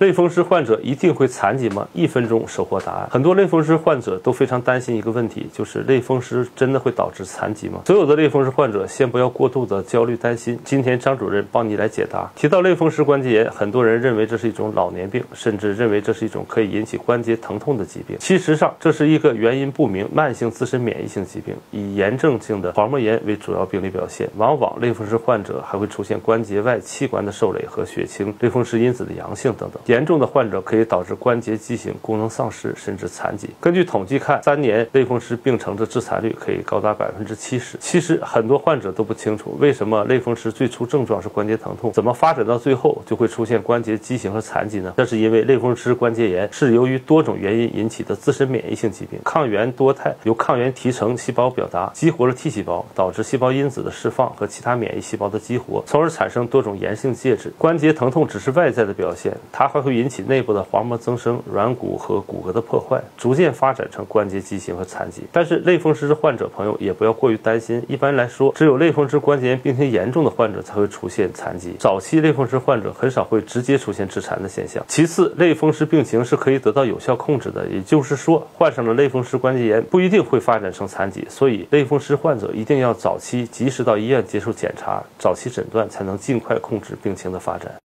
类风湿患者一定会残疾吗？一分钟收获答案。很多类风湿患者都非常担心一个问题，就是类风湿真的会导致残疾吗？所有的类风湿患者先不要过度的焦虑担心。今天张主任帮你来解答。提到类风湿关节炎，很多人认为这是一种老年病，甚至认为这是一种可以引起关节疼痛的疾病。其实上，这是一个原因不明、慢性自身免疫性疾病，以炎症性的黄膜炎为主要病理表现。往往类风湿患者还会出现关节外器官的受累和血清类风湿因子的阳性等等。严重的患者可以导致关节畸形、功能丧失，甚至残疾。根据统计看，三年类风湿病程的致残率可以高达百分之七十。其实很多患者都不清楚，为什么类风湿最初症状是关节疼痛，怎么发展到最后就会出现关节畸形和残疾呢？这是因为类风湿关节炎是由于多种原因引起的自身免疫性疾病，抗原多肽由抗原提成细胞表达，激活了 T 细胞，导致细胞因子的释放和其他免疫细胞的激活，从而产生多种炎性介质。关节疼痛只是外在的表现，它会引起内部的滑膜增生、软骨和骨骼的破坏，逐渐发展成关节畸形和残疾。但是类风湿患者朋友也不要过于担心，一般来说，只有类风湿关节炎病情严重的患者才会出现残疾，早期类风湿患者很少会直接出现致残的现象。其次，类风湿病情是可以得到有效控制的，也就是说，患上了类风湿关节炎不一定会发展成残疾。所以，类风湿患者一定要早期及时到医院接受检查，早期诊断才能尽快控制病情的发展。